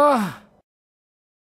Ah.